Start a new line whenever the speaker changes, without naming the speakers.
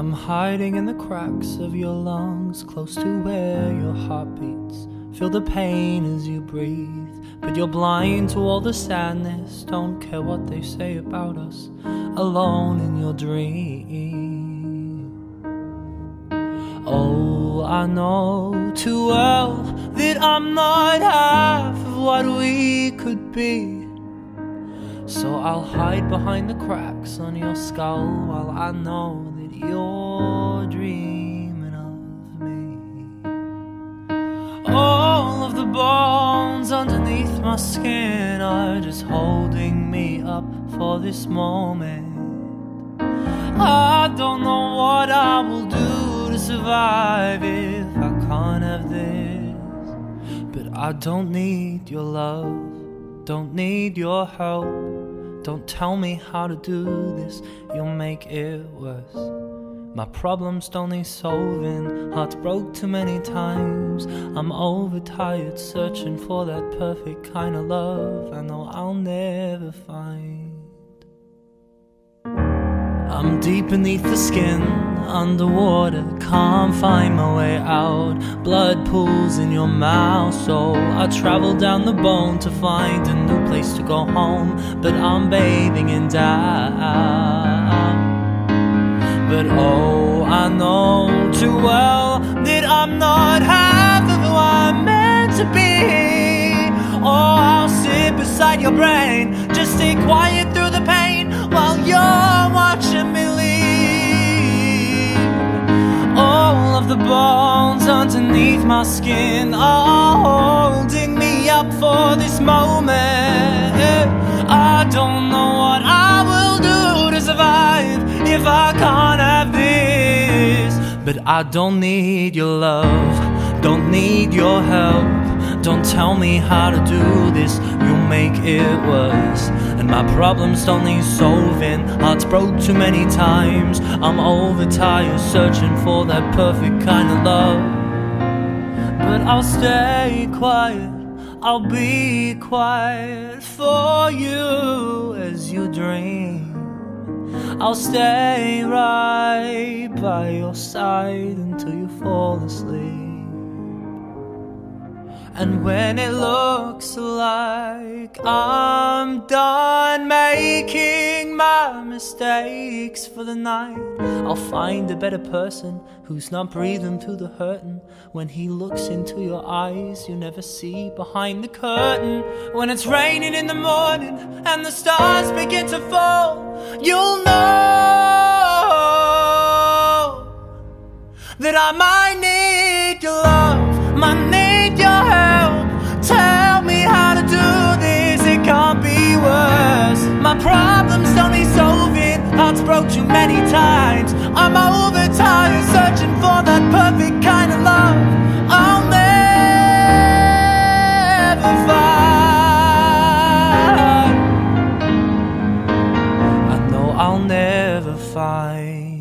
I'm hiding in the cracks of your lungs, close to where your heart beats. Feel the pain as you breathe, but you're blind to all the sadness. Don't care what they say about us, alone in your dream. Oh, I know too well that I'm not half of what we could be. So I'll hide behind the cracks on your skull while I know you're dreaming of me. All of the bones underneath my skin are just holding me up for this moment. I don't know what I will do to survive if I can't have this. But I don't need your love, don't need your help. Don't tell me how to do this, you'll make it worse. My problems don't need solving, hearts broke too many times. I'm overtired searching for that perfect kind of love I know I'll never find. I'm deep beneath the skin, underwater, can't find my way out. Blood pools in your mouth, so I travel down the bone to find a new place to go home. But I'm bathing in doubt. But oh, I know too well that I'm not half of who I'm meant to be. Oh, I'll sit beside your brain, just stay quiet through the pain while you're watching me leave. All of the bones underneath my skin are holding me up for this moment. I don't know what I will do to survive if I can't have this. But I don't need your love, don't need your help. Don't tell me how to do this, you'll make it worse. And my problems don't need solving, hearts broke too many times. I'm overtired, searching for that perfect kind of love. But I'll stay quiet, I'll be quiet for you as you dream. I'll stay right by your side until you fall asleep. And when it looks like I'm done making my mistakes for the night, I'll find a better person who's not breathing through the hurting. When he looks into your eyes, you never see behind the curtain. When it's raining in the morning and the stars begin to fall, you'll know that I might need your love, might need your help. many times. I'm overtired searching for that perfect kind of love. I'll never find. I know I'll never find.